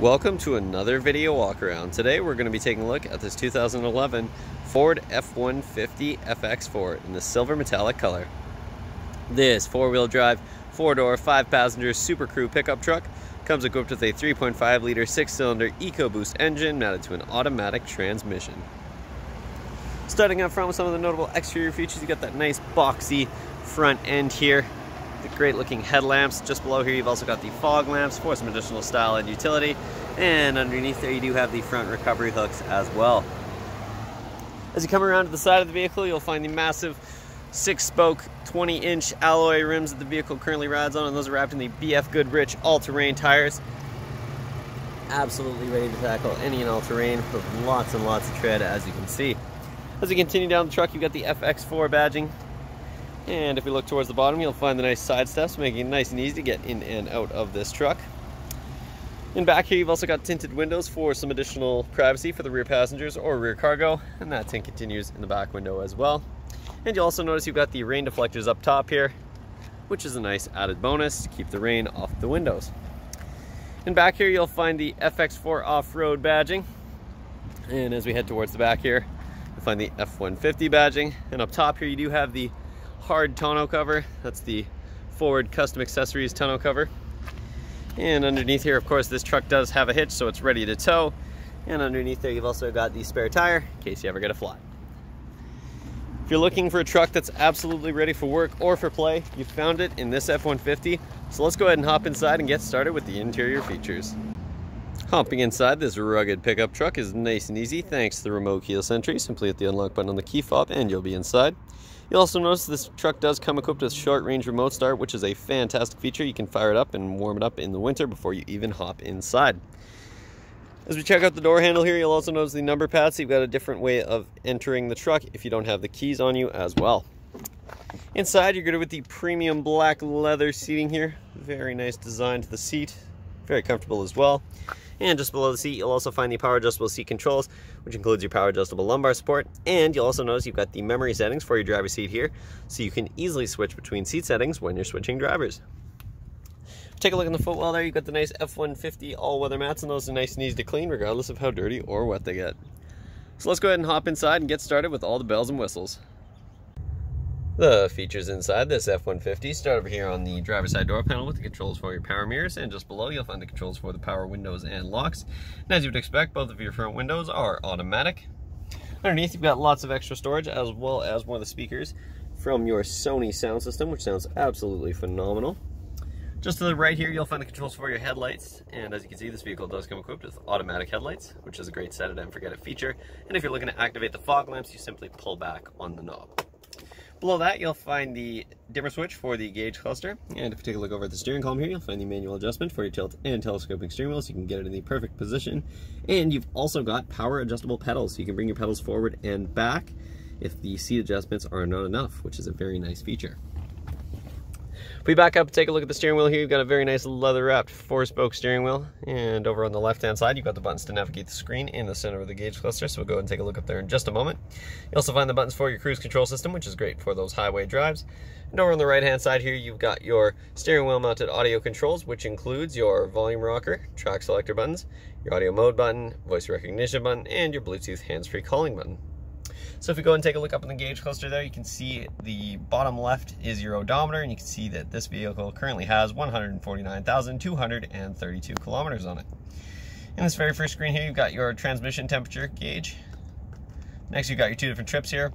Welcome to another video walk around. Today we're going to be taking a look at this 2011 Ford F-150 FX4 in the silver metallic color. This four-wheel drive, four-door, five-passenger Super Crew pickup truck comes equipped with a 3.5 liter six-cylinder EcoBoost engine mounted to an automatic transmission. Starting up front with some of the notable exterior features, you got that nice boxy front end here the great looking headlamps. Just below here you've also got the fog lamps for some additional style and utility. And underneath there you do have the front recovery hooks as well. As you come around to the side of the vehicle, you'll find the massive six spoke 20 inch alloy rims that the vehicle currently rides on and those are wrapped in the BF Goodrich all-terrain tires. Absolutely ready to tackle any and all terrain with lots and lots of tread as you can see. As you continue down the truck, you've got the FX4 badging and if we look towards the bottom, you'll find the nice side steps, making it nice and easy to get in and out of this truck. In back here, you've also got tinted windows for some additional privacy for the rear passengers or rear cargo, and that tint continues in the back window as well. And you'll also notice you've got the rain deflectors up top here, which is a nice added bonus to keep the rain off the windows. In back here, you'll find the FX4 off-road badging. And as we head towards the back here, you'll find the F-150 badging. And up top here, you do have the hard tonneau cover. That's the Ford Custom Accessories tonneau cover. And underneath here, of course, this truck does have a hitch, so it's ready to tow. And underneath there, you've also got the spare tire in case you ever get a flat. If you're looking for a truck that's absolutely ready for work or for play, you found it in this F-150. So let's go ahead and hop inside and get started with the interior features. Hopping inside this rugged pickup truck is nice and easy thanks to the remote keyless entry. Simply hit the unlock button on the key fob and you'll be inside. You'll also notice this truck does come equipped with short range remote start, which is a fantastic feature. You can fire it up and warm it up in the winter before you even hop inside. As we check out the door handle here, you'll also notice the number pads. so you've got a different way of entering the truck if you don't have the keys on you as well. Inside, you're good with the premium black leather seating here. Very nice design to the seat. Very comfortable as well. And just below the seat, you'll also find the power adjustable seat controls, which includes your power adjustable lumbar support. And you'll also notice you've got the memory settings for your driver's seat here, so you can easily switch between seat settings when you're switching drivers. Take a look in the footwell there, you've got the nice F-150 all-weather mats, and those are nice and easy to clean regardless of how dirty or wet they get. So let's go ahead and hop inside and get started with all the bells and whistles. The features inside this F-150 start over here on the driver's side door panel with the controls for your power mirrors and just below you'll find the controls for the power windows and locks. And as you would expect, both of your front windows are automatic. Underneath you've got lots of extra storage as well as one of the speakers from your Sony sound system, which sounds absolutely phenomenal. Just to the right here, you'll find the controls for your headlights. And as you can see, this vehicle does come equipped with automatic headlights, which is a great set it and forget it feature. And if you're looking to activate the fog lamps, you simply pull back on the knob. Below that, you'll find the dimmer switch for the gauge cluster. And if you take a look over at the steering column here, you'll find the manual adjustment for your tilt and telescoping steering wheel so you can get it in the perfect position. And you've also got power adjustable pedals so you can bring your pedals forward and back if the seat adjustments are not enough, which is a very nice feature. If we back up take a look at the steering wheel here, you've got a very nice leather wrapped four spoke steering wheel. And over on the left hand side, you've got the buttons to navigate the screen in the center of the gauge cluster. So we'll go ahead and take a look up there in just a moment. You also find the buttons for your cruise control system, which is great for those highway drives. And over on the right hand side here, you've got your steering wheel mounted audio controls, which includes your volume rocker, track selector buttons, your audio mode button, voice recognition button, and your Bluetooth hands-free calling button. So if we go and take a look up in the gauge cluster there, you can see the bottom left is your odometer, and you can see that this vehicle currently has 149,232 kilometers on it. In this very first screen here, you've got your transmission temperature gauge. Next, you've got your two different trips here.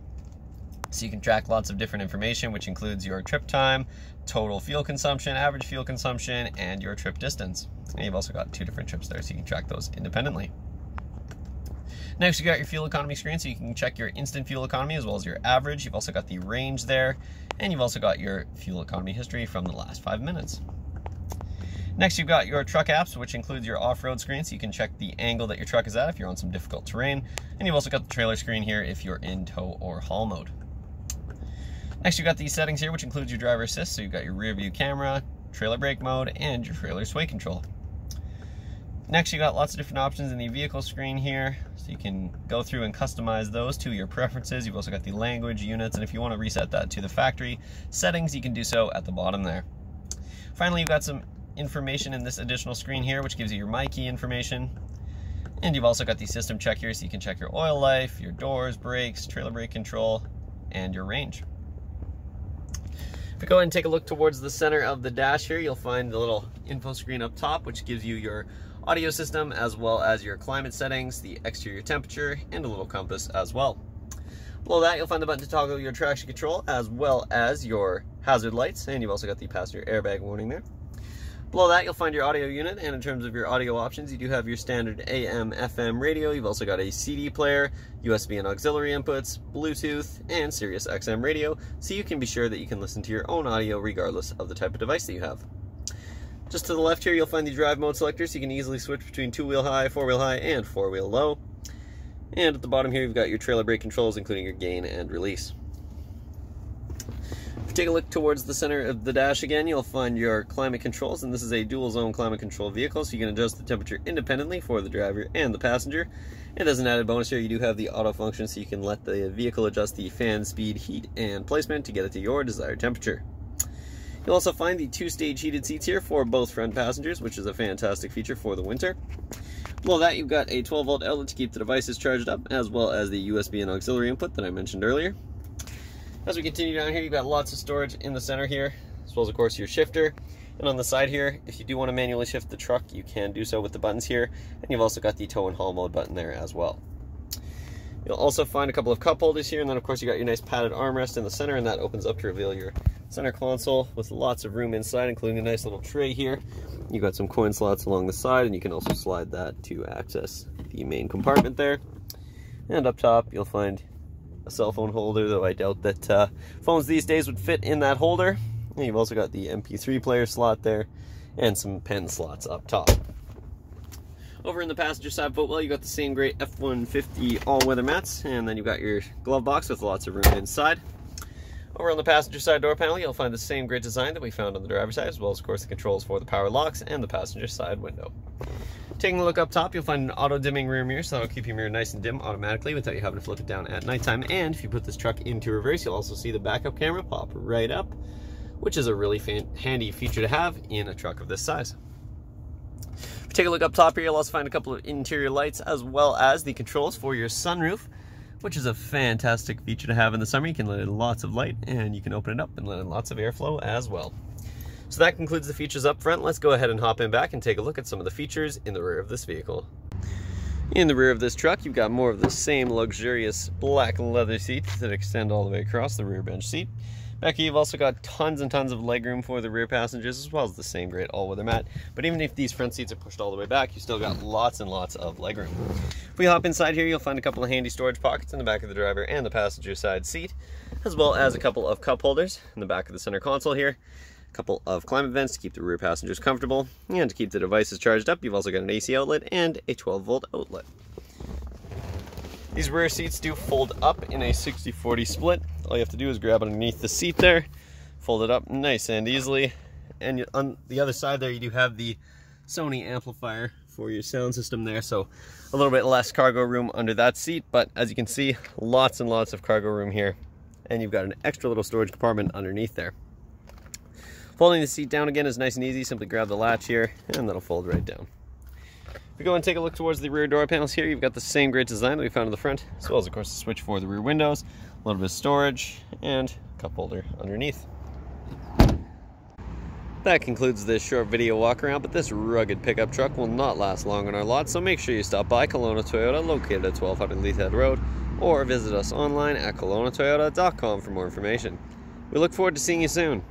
So you can track lots of different information, which includes your trip time, total fuel consumption, average fuel consumption, and your trip distance. And you've also got two different trips there, so you can track those independently. Next, you got your fuel economy screen, so you can check your instant fuel economy as well as your average. You've also got the range there, and you've also got your fuel economy history from the last five minutes. Next, you've got your truck apps, which includes your off-road screen, so you can check the angle that your truck is at if you're on some difficult terrain. And you've also got the trailer screen here if you're in tow or haul mode. Next, you've got these settings here, which includes your driver assist, so you've got your rear view camera, trailer brake mode, and your trailer sway control. Next, you got lots of different options in the vehicle screen here, so you can go through and customize those to your preferences. You've also got the language, units, and if you want to reset that to the factory settings, you can do so at the bottom there. Finally, you've got some information in this additional screen here, which gives you your my key information. And you've also got the system check here, so you can check your oil life, your doors, brakes, trailer brake control, and your range. If you go ahead and take a look towards the center of the dash here, you'll find the little info screen up top, which gives you your audio system as well as your climate settings, the exterior temperature, and a little compass as well. Below that, you'll find the button to toggle your traction control as well as your hazard lights, and you've also got the passenger airbag warning there. Below that, you'll find your audio unit, and in terms of your audio options, you do have your standard AM, FM radio. You've also got a CD player, USB and auxiliary inputs, Bluetooth, and Sirius XM radio, so you can be sure that you can listen to your own audio regardless of the type of device that you have. Just to the left here, you'll find the drive mode selector, so you can easily switch between two-wheel high, four-wheel high, and four-wheel low. And at the bottom here, you've got your trailer brake controls, including your gain and release. If you take a look towards the center of the dash again, you'll find your climate controls, and this is a dual zone climate control vehicle, so you can adjust the temperature independently for the driver and the passenger. And as an added bonus here, you do have the auto function, so you can let the vehicle adjust the fan speed, heat, and placement to get it to your desired temperature. You'll also find the two-stage heated seats here for both front passengers, which is a fantastic feature for the winter. Below that, you've got a 12 volt outlet to keep the devices charged up, as well as the USB and auxiliary input that I mentioned earlier. As we continue down here, you've got lots of storage in the center here, as well as, of course, your shifter. And on the side here, if you do want to manually shift the truck, you can do so with the buttons here. And you've also got the tow and haul mode button there as well. You'll also find a couple of cup holders here, and then of course you've got your nice padded armrest in the center, and that opens up to reveal your center console with lots of room inside, including a nice little tray here. You got some coin slots along the side, and you can also slide that to access the main compartment there. And up top, you'll find a cell phone holder, though I doubt that uh, phones these days would fit in that holder. And you've also got the MP3 player slot there, and some pen slots up top. Over in the passenger side footwell, you got the same great F-150 all-weather mats, and then you've got your glove box with lots of room inside. Over on the passenger side door panel, you'll find the same great design that we found on the driver's side, as well as, of course, the controls for the power locks and the passenger side window. Taking a look up top, you'll find an auto-dimming rear mirror, so that'll keep your mirror nice and dim automatically without you having to flip it down at nighttime. And if you put this truck into reverse, you'll also see the backup camera pop right up, which is a really handy feature to have in a truck of this size. If you take a look up top here, you'll also find a couple of interior lights as well as the controls for your sunroof, which is a fantastic feature to have in the summer. You can let in lots of light and you can open it up and let in lots of airflow as well. So that concludes the features up front. Let's go ahead and hop in back and take a look at some of the features in the rear of this vehicle. In the rear of this truck, you've got more of the same luxurious black leather seats that extend all the way across the rear bench seat. Here, you've also got tons and tons of legroom for the rear passengers, as well as the same great all-weather mat. But even if these front seats are pushed all the way back, you still got lots and lots of legroom. If we hop inside here, you'll find a couple of handy storage pockets in the back of the driver and the passenger side seat, as well as a couple of cup holders in the back of the center console here. A couple of climate vents to keep the rear passengers comfortable, and to keep the devices charged up, you've also got an AC outlet and a 12 volt outlet. These rear seats do fold up in a 60-40 split. All you have to do is grab underneath the seat there, fold it up nice and easily. And on the other side there, you do have the Sony amplifier for your sound system there. So a little bit less cargo room under that seat, but as you can see, lots and lots of cargo room here. And you've got an extra little storage compartment underneath there. Folding the seat down again is nice and easy. Simply grab the latch here and that'll fold right down. If we go and take a look towards the rear door panels here, you've got the same great design that we found in the front, as well as, of course, the switch for the rear windows, a little bit of storage, and a cup holder underneath. That concludes this short video walk around, but this rugged pickup truck will not last long on our lot, so make sure you stop by Kelowna Toyota, located at 1200 Leathead Road, or visit us online at kelownatoyota.com for more information. We look forward to seeing you soon.